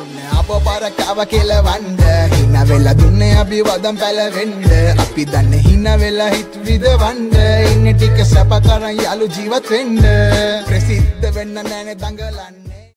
ඔබ පරකාව කෙලවන්ඩ හින වෙලා දුන්නේ අපි වදම් පැලවෙන්ඩ අපි දන්න හින වෙලා හිත් විදවන්ඩ ඉන්න ටික සැප කරන් යාලු ජීවත් වෙන්ඩ ප්‍රසිද්ධ වෙන්න නෑනෙ දඟලන්න.